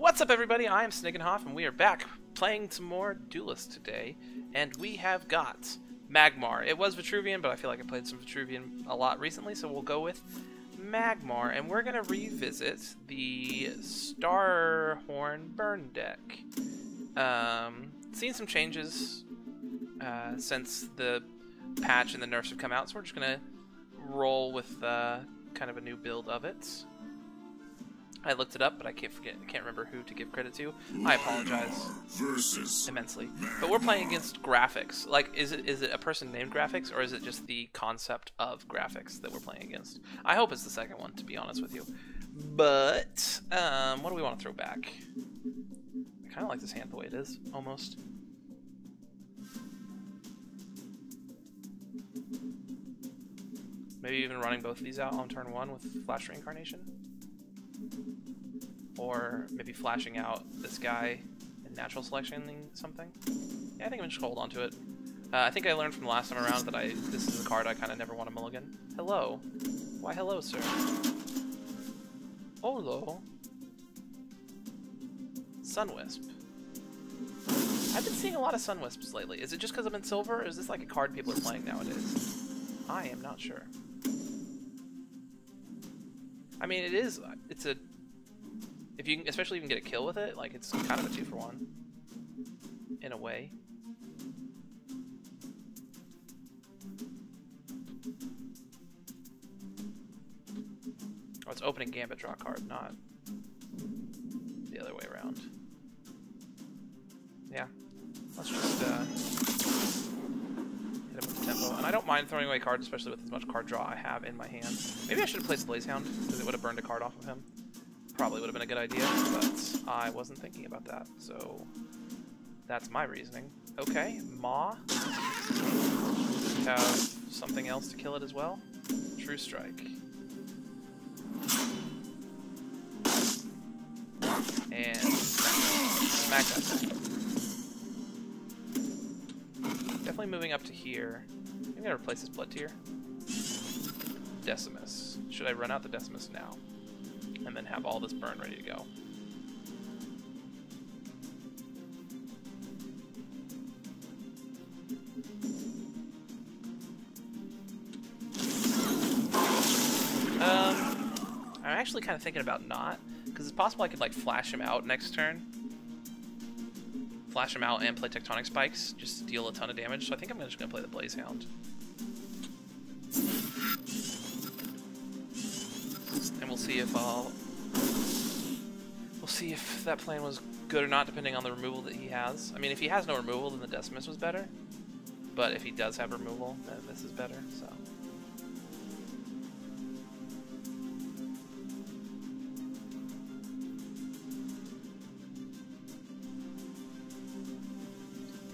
What's up, everybody? I'm Snigenhoff, and we are back playing some more Duelyst today. And we have got Magmar. It was Vetruvian, but I feel like I played some Vetruvian a lot recently, so we'll go with Magmar. And we're going to revisit the Starhorn Burn deck. Um, seen some changes uh, since the patch and the nerfs have come out, so we're just going to roll with uh, kind of a new build of it. I looked it up, but I can't forget. I can't remember who to give credit to. I apologize immensely. But we're playing against graphics. Like, is it is it a person named graphics, or is it just the concept of graphics that we're playing against? I hope it's the second one, to be honest with you. But um, what do we want to throw back? I kind of like this hand the way it is, almost. Maybe even running both of these out on turn one with Flash Reincarnation or maybe flashing out this guy and natural selectioning something. Yeah, I think I'm just hold on to it. Uh, I think I learned from the last time around that I this is a card I kind of never want to mulligan. Hello. Why hello, sir? Hello. Sunwisp. I've been seeing a lot of Sunwisps lately. Is it just because I'm in silver, or is this like a card people are playing nowadays? I am not sure. I mean, it is. It's a if you, can, especially if you can get a kill with it, like it's kind of a two for one, in a way. Oh, it's opening Gambit draw card, not the other way around. Yeah, let's just uh, hit him with the tempo. And I don't mind throwing away cards, especially with as much card draw I have in my hand. Maybe I should have placed Blazehound, because it would have burned a card off of him probably would have been a good idea, but I wasn't thinking about that, so that's my reasoning. Okay, Maw. Have something else to kill it as well. True Strike. And smack. Definitely moving up to here. I'm gonna replace this Bloodtear. Decimus. Should I run out the Decimus now? and then have all this burn ready to go. Um, I'm actually kind of thinking about not, because it's possible I could like flash him out next turn. Flash him out and play Tectonic Spikes, just deal a ton of damage, so I think I'm just going to play the Blaze Hound. And we'll see if I'll... We'll see if that plan was good or not, depending on the removal that he has. I mean, if he has no removal, then the Decimus was better. But if he does have removal, then this is better, so...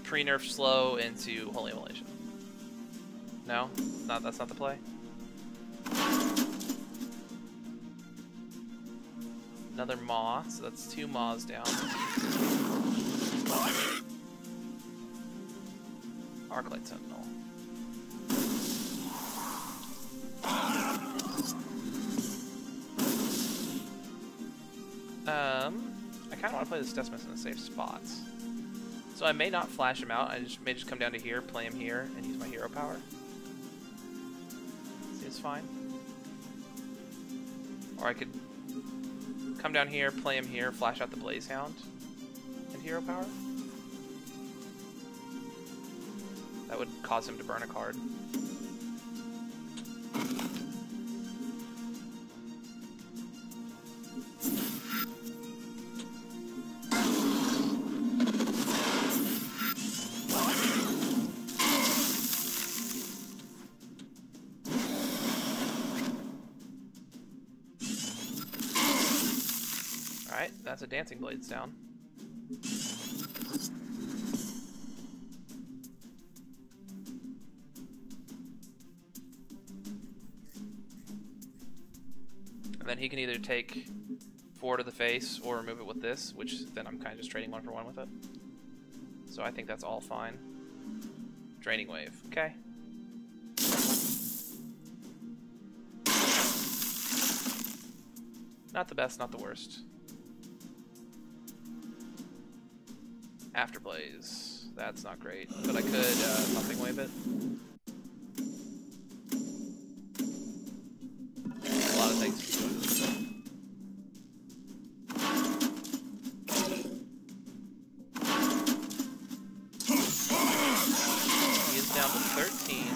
Pre-nerf slow into Holy Immolation. No? Not, that's not the play? Another Maw, so that's two Maws down. Arclight Sentinel. Um, I kind of want to play this Decimus in the safe spots. So I may not flash him out, I just may just come down to here, play him here, and use my hero power. Seems fine. Or I could come down here, play him here, flash out the Blazehound, and hero power. That would cause him to burn a card. Dancing Blades down. And then he can either take four to the face or remove it with this, which then I'm kind of just trading one for one with it. So I think that's all fine. Draining Wave, okay. Not the best, not the worst. Afterblaze. That's not great, but I could uh, something wave it. A lot of things. He is down to 13.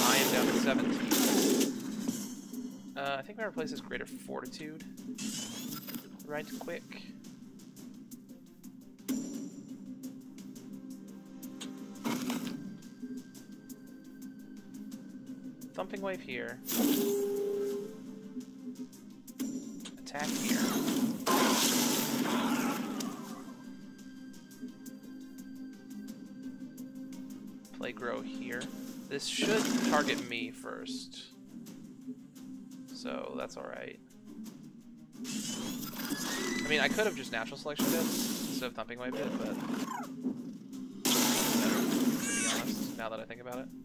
I am down to 17. Uh, I think I'm replace this Greater Fortitude. Right quick. Wave here. Attack here. Play Grow here. This should target me first. So that's alright. I mean, I could have just natural selection it instead of thumping wave it, but now that I think about it.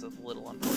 That's a little unfortunate.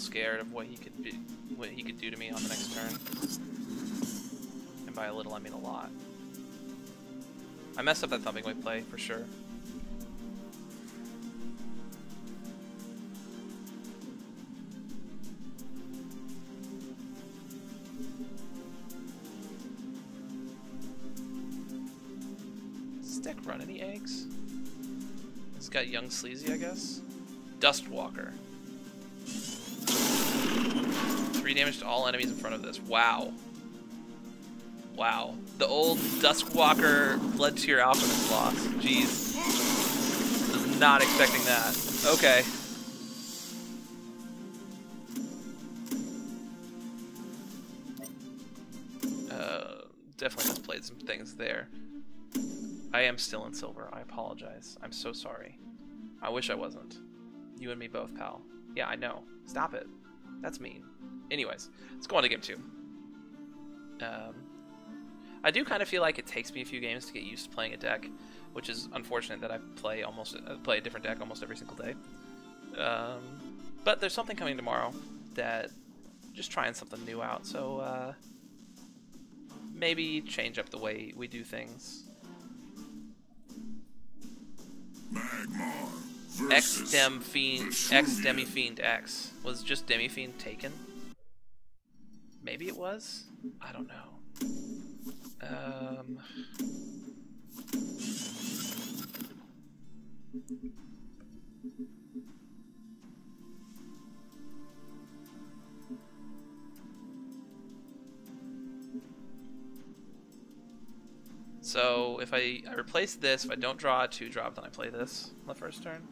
Scared of what he could be, what he could do to me on the next turn. And by a little, I mean a lot. I messed up that thumping wave play for sure. Deck run any eggs? It's got young sleazy, I guess. Dust Wailer. All enemies in front of this. Wow. Wow. The old Duskwalker to your Alchemist loss. Jeez. Was not expecting that. Okay. Uh, definitely misplayed some things there. I am still in silver. I apologize. I'm so sorry. I wish I wasn't. You and me both, pal. Yeah, I know. Stop it. That's mean. Anyways, let's go on to game two. Um, I do kind of feel like it takes me a few games to get used to playing a deck, which is unfortunate that I play almost uh, play a different deck almost every single day. Um, but there's something coming tomorrow that just trying something new out. So uh, maybe change up the way we do things. X Dem Fiend X Demi Fiend X was just Demi Fiend taken. Maybe it was. I don't know. Um. So if I, I replace this, if I don't draw a 2 drop, then I play this on the first turn.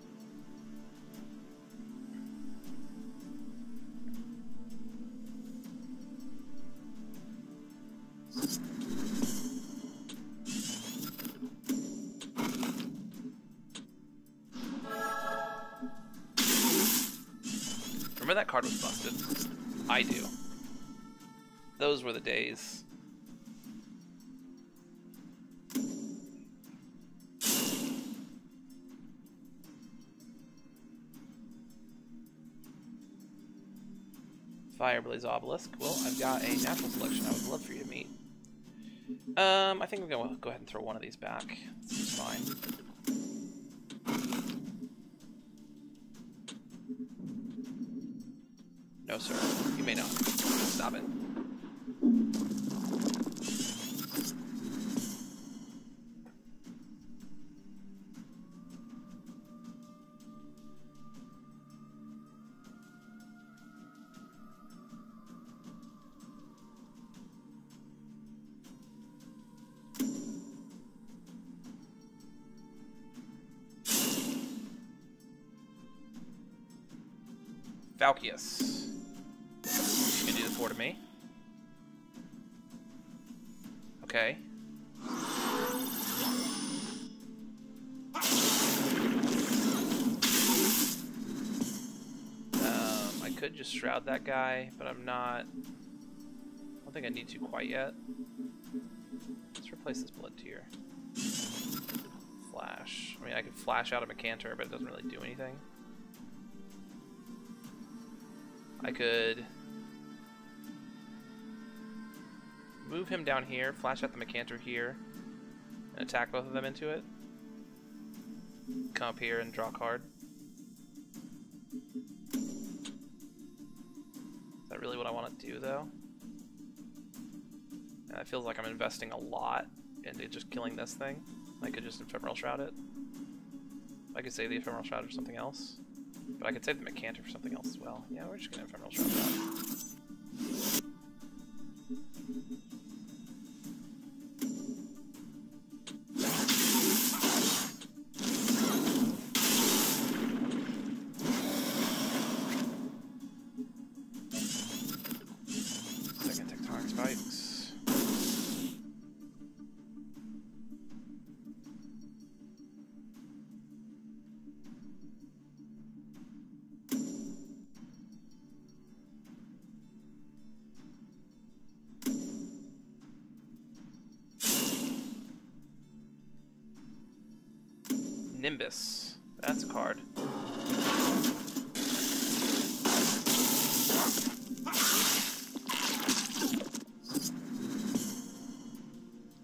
Fireblaze Obelisk. Well, I've got a natural selection I would love for you to meet. Um, I think I'm gonna go ahead and throw one of these back. Seems fine. No, sir. You may not. Stop it. Falcius. You can do the four to me. Okay. Um, I could just shroud that guy, but I'm not. I don't think I need to quite yet. Let's replace this blood tier. Flash. I mean, I could flash out of a Makantor, but it doesn't really do anything. I could move him down here, flash out the Makantor here, and attack both of them into it. Come up here and draw a card. Is that really what I want to do, though? And it feels like I'm investing a lot into just killing this thing. I could just Ephemeral Shroud it. I could save the Ephemeral Shroud or something else. But I could save the Makantor for something else as well. Yeah, we're just gonna Ephemeral Shroud Nimbus. That's a card.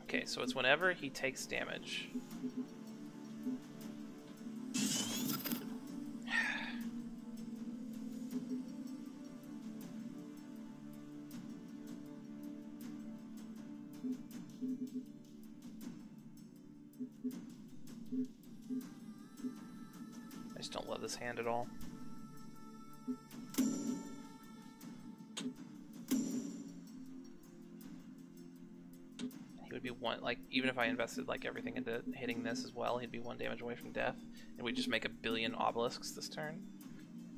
Okay, so it's whenever he takes damage. At all. He would be one, like, even if I invested, like, everything into hitting this as well, he'd be one damage away from death. And we'd just make a billion obelisks this turn.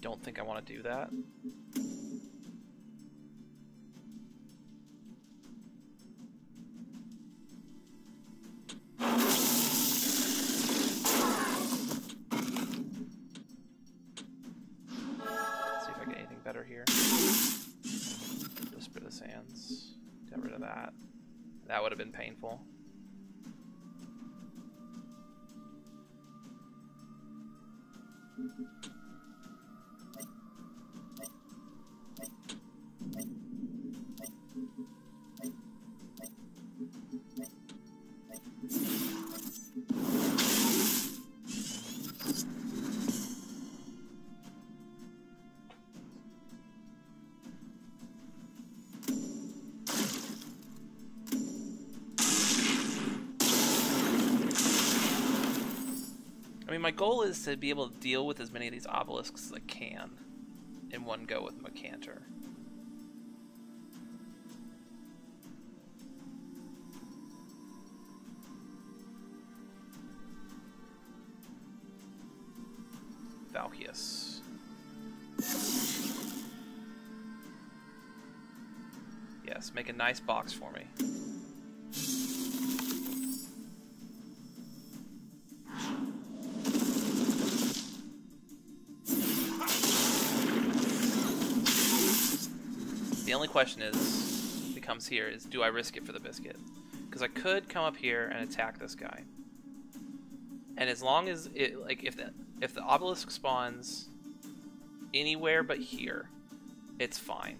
Don't think I want to do that. Mean, my goal is to be able to deal with as many of these obelisks as I can in one go with Makantor. Falcius. Yes, make a nice box for me. Question is becomes here is do I risk it for the biscuit? Because I could come up here and attack this guy. And as long as it like if the if the obelisk spawns anywhere but here, it's fine.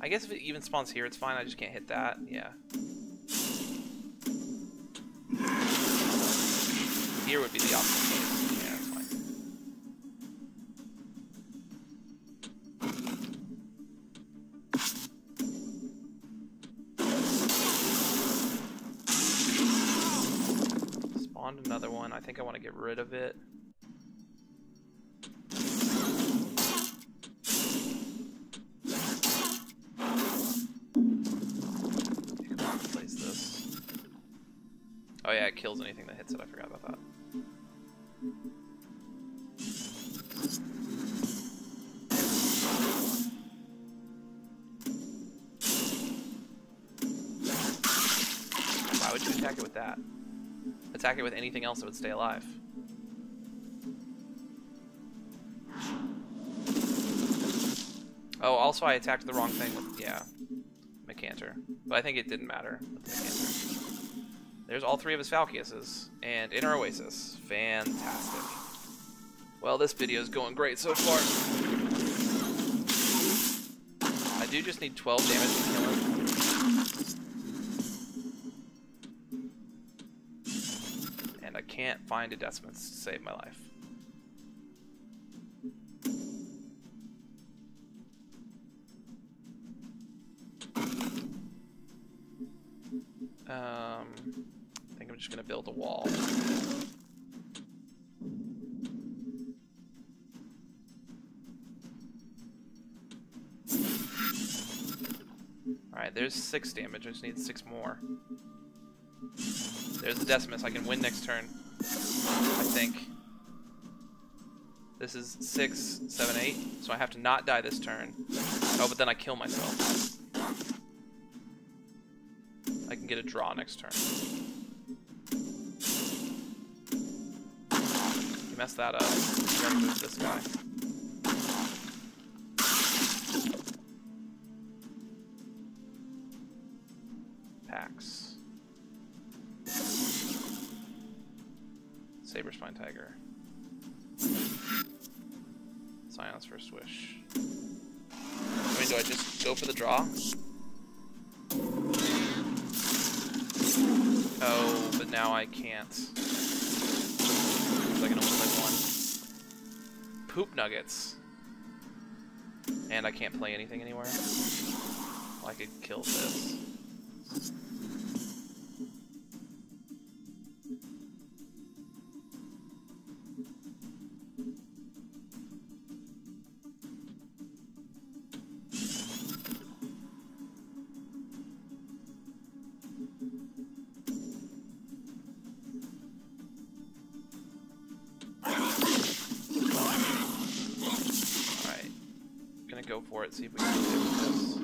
I guess if it even spawns here, it's fine. I just can't hit that. Yeah. Here would be the opposite think I want to get rid of it. Replace this. Oh yeah, it kills anything that hits it. I forgot about that. Attack it with anything else that would stay alive. Oh, also I attacked the wrong thing with, yeah, Makantor. But I think it didn't matter. There's all three of his Falciuses, and Inner Oasis. Fantastic. Well, this video is going great so far. I do just need 12 damage to kill him. Can't find a Decimus to save my life. Um, I think I'm just gonna build a wall. Alright, there's six damage. I just need six more. There's the Decimus. I can win next turn. I think. This is six, seven, eight. So I have to not die this turn. Oh, but then I kill myself. I can get a draw next turn. You messed that up. You this guy. Nuggets. And I can't play anything anywhere. Well, I could kill this. For it, see if we can do this.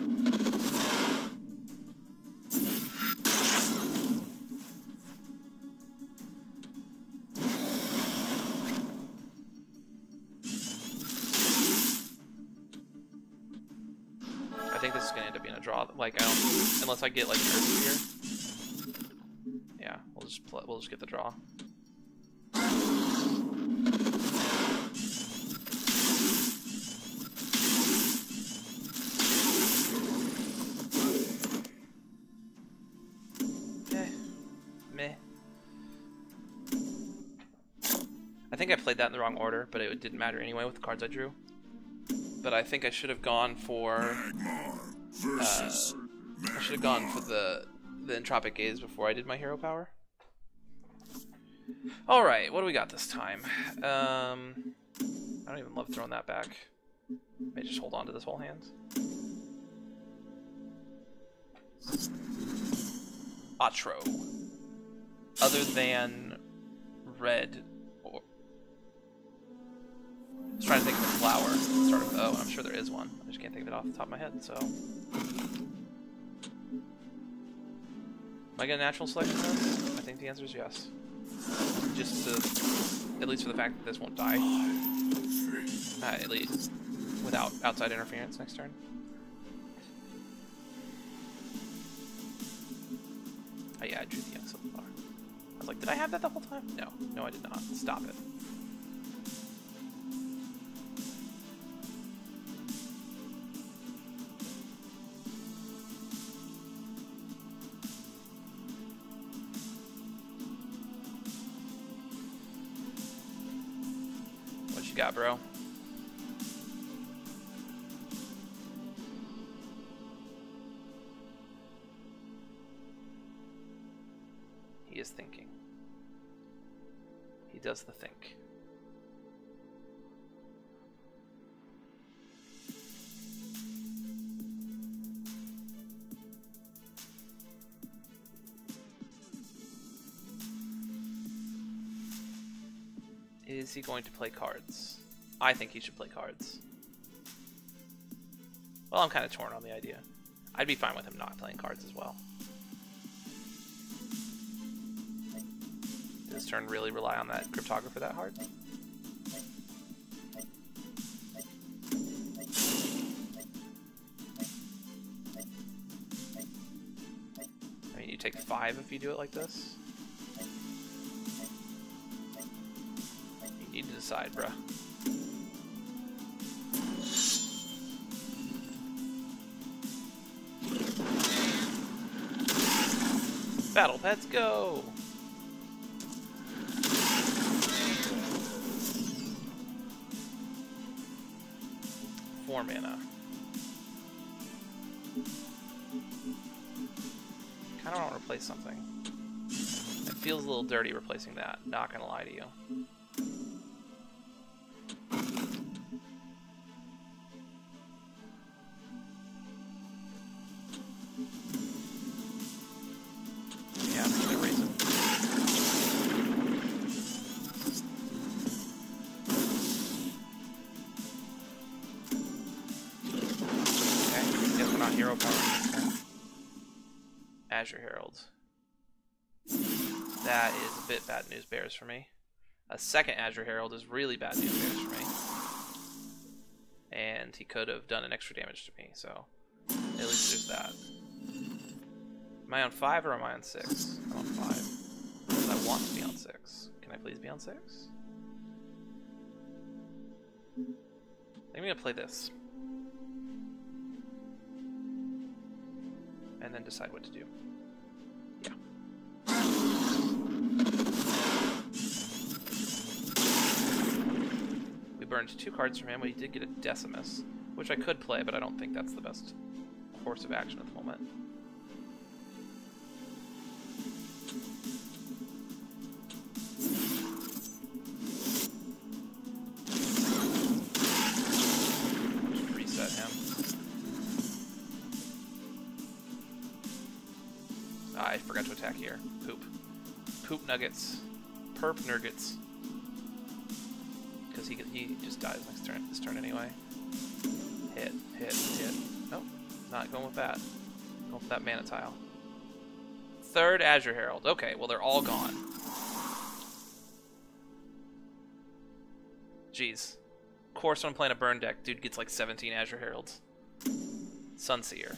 I think this is gonna end up being a draw. Like I don't, unless I get like Earth here. Yeah, we'll just we'll just get the draw. The wrong order, but it didn't matter anyway with the cards I drew. But I think I should have gone for. Uh, I should have gone for the the entropic gaze before I did my hero power. All right, what do we got this time? Um, I don't even love throwing that back. May just hold on to this whole hand. Atro. Other than red was trying to think of a flower. Sort of oh, I'm sure there is one. I just can't think of it off the top of my head, so Am I gonna natural selection? I think the answer is yes. Just to at least for the fact that this won't die. Uh, at least without outside interference next turn. Oh yeah, I drew the young silver flower. I was like, did I have that the whole time? No, no, I did not. Stop it. Got, bro? He is thinking. He does the think. Is he going to play cards? I think he should play cards. Well, I'm kind of torn on the idea. I'd be fine with him not playing cards as well. Does turn really rely on that cryptographer that hard? I mean, you take five if you do it like this. Need to decide, bruh. Battle pets go! Four mana. Kinda want to replace something. It feels a little dirty replacing that, not gonna lie to you. Azure Herald. That is a bit bad news bears for me. A second Azure Herald is really bad news bears for me. And he could have done an extra damage to me, so at least there's that. Am I on 5 or am I on 6? I'm on 5. Because I want to be on 6. Can I please be on 6? I think I'm going to play this. And then decide what to do. Yeah. We burned two cards from him. We did get a Decimus, which I could play, but I don't think that's the best course of action at the moment. Here. Poop. Poop nuggets. Perp nuggets. Because he, he just dies next turn, this turn anyway. Hit, hit, hit. Nope, not going with that. Going with that mana tile. Third Azure Herald. Okay, well they're all gone. Jeez. Of course when I'm playing a burn deck, dude gets like 17 Azure Heralds. Sunseer.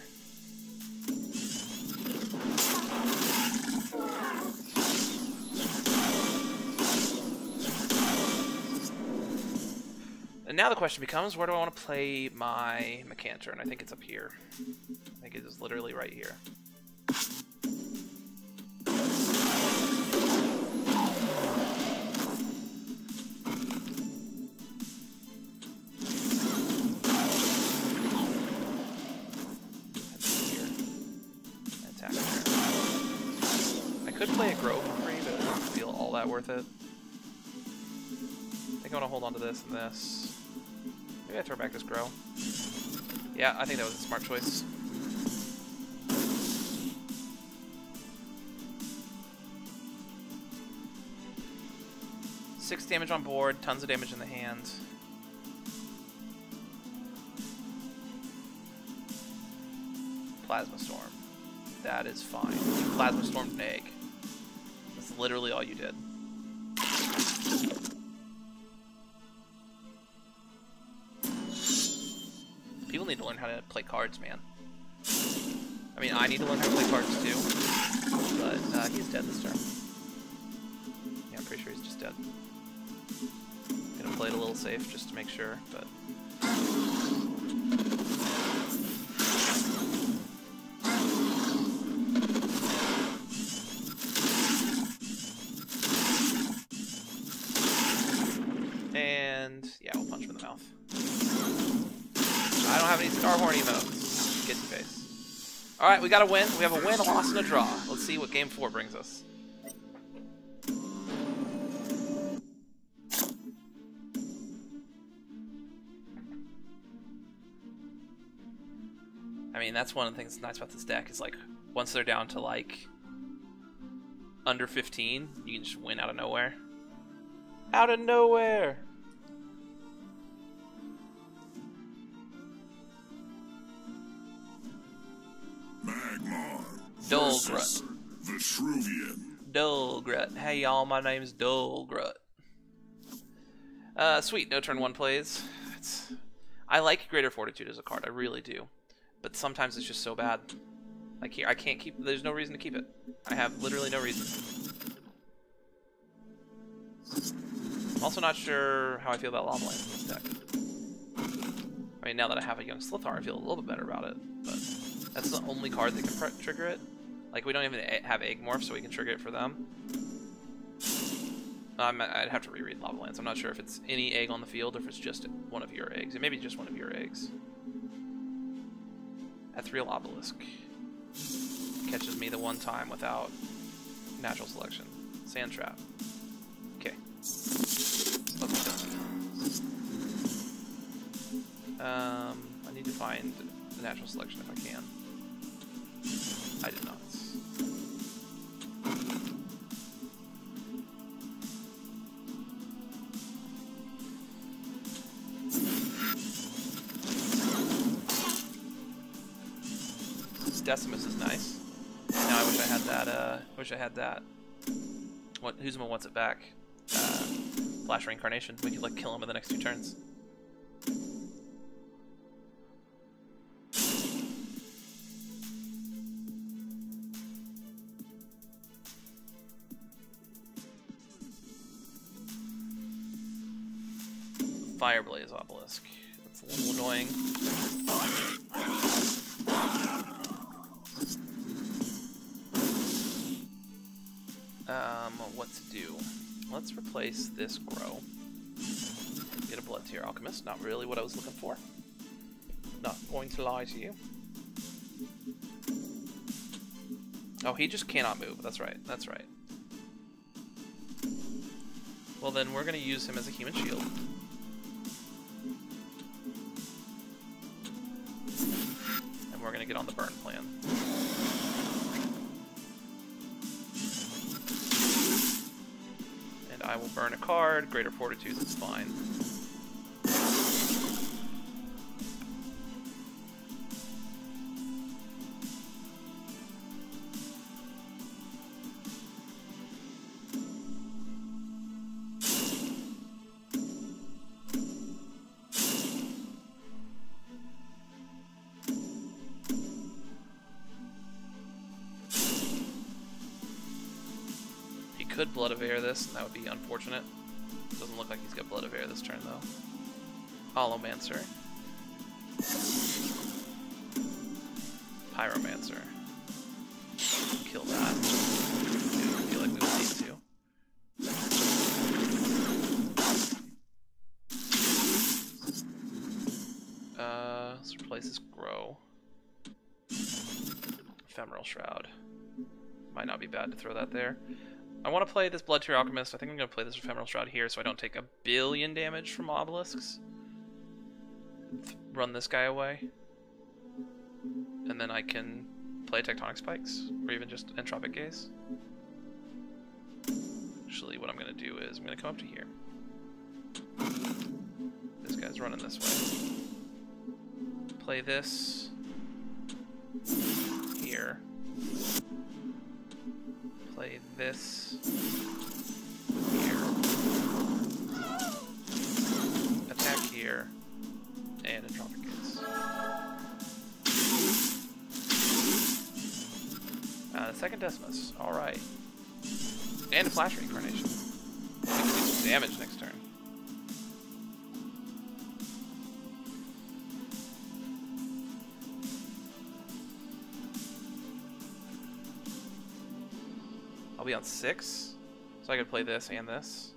And now the question becomes, where do I want to play my Makantor? And I think it's up here. I think it is literally right here. I could play a Grove for but it doesn't feel all that worth it. I think I want to hold on to this and this. Maybe I throw back this grow. Yeah, I think that was a smart choice. Six damage on board, tons of damage in the hand. Plasma Storm. That is fine. Plasma Stormed an egg. That's literally all you did. Play cards, man. I mean, I need to learn how to play cards too. But uh, he's dead this turn. Yeah, I'm pretty sure he's just dead. Gonna play it a little safe just to make sure, but. And yeah, we'll punch him in the mouth have any Starhorn emotes. Get your face. Alright, we got a win. We have a win, a loss, and a draw. Let's see what game four brings us. I mean, that's one of the things nice about this deck is like, once they're down to like under 15, you can just win out of nowhere. Out of nowhere! Versus Vetruvian. Dulgrut. Hey y'all, my name's Dulgrut. Uh, sweet, no turn one plays. It's, I like Greater Fortitude as a card, I really do. But sometimes it's just so bad. Like here, I can't keep, there's no reason to keep it. I have literally no reason. I'm also not sure how I feel about Lava Lance in this deck. I mean, now that I have a Young Silithar, I feel a little bit better about it, but that's the only card that can trigger it. Like, we don't even have Egg Morph, so we can trigger it for them. I'd have to reread Lava Lance. I'm not sure if it's any egg on the field or if it's just one of your eggs. It may be just one of your eggs. Ethereal Obelisk. Catches me the one time without natural selection. Sand Trap. Okay. Um, I need to find the natural selection if I can. I did not. This Decimus is nice. Now I wish I had that, uh, wish I had that. What, Huzuma wants it back. Uh, Flash Reincarnation. We could, like, kill him in the next two turns. Obelisk. That's a little annoying. Um, what to do? Let's replace this grow. Get a Bloodtear Alchemist. Not really what I was looking for. Not going to lie to you. Oh, he just cannot move. That's right. That's right. Well, then we're going to use him as a human shield. I will burn a card. Greater Fortitude is fine. This, and that would be unfortunate. Doesn't look like he's got Blood of Air this turn, though. Holomancer. Pyromancer. Kill that. I feel like we need to. Uh, let's replace this Grow. Ephemeral Shroud. Might not be bad to throw that there. I want to play this Bloodtear Alchemist. I think I'm going to play this Ephemeral Shroud here so I don't take a billion damage from obelisks. Th- run this guy away. And then I can play Tectonic Spikes, or even just Entropic Gaze. Actually, what I'm going to do is I'm going to come up to here. This guy's running this way. Play this here play this here. Attack here. And Entropic Gaze. Uh, the second Decimus. Alright. And a Flash Reincarnation. Damage next turn. I'll be on six, so I could play this and this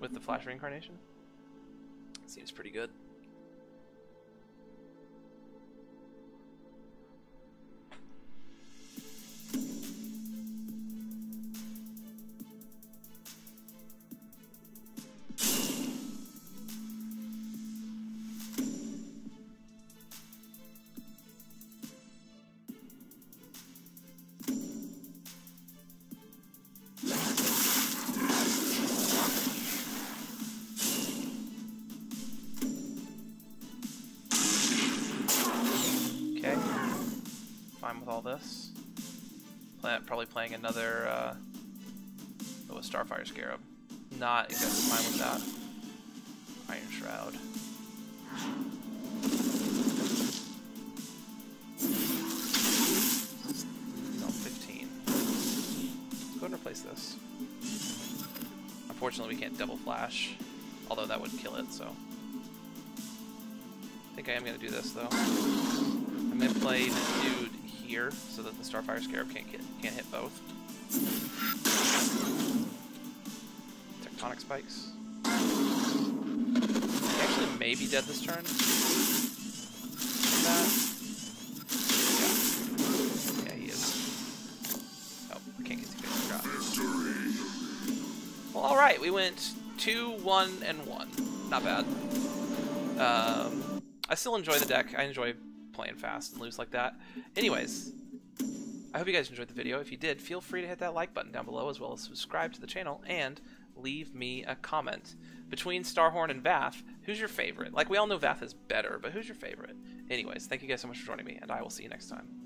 with the Flash Reincarnation. Seems pretty good. Play, probably playing another uh, oh, a Starfire Scarab. Not exactly fine with that. Iron Shroud. No, 15. Let's go and replace this. Unfortunately, we can't double flash, although that would kill it, so. I think I am going to do this, though. I'm going to play the dude here, so that the Starfire Scarab can't, get, can't hit both. Tectonic Spikes. He actually may be dead this turn. Yeah. Yeah, he is. Oh, can't get to drop. Well, alright, we went 2, 1, and 1. Not bad. Um, I still enjoy the deck. I enjoy playing fast and loose like that. Anyways, I hope you guys enjoyed the video. If you did, feel free to hit that like button down below as well as subscribe to the channel and leave me a comment. Between Starhorn and Vath, who's your favorite? Like, we all know Vath is better, but who's your favorite? Anyways, thank you guys so much for joining me, and I will see you next time.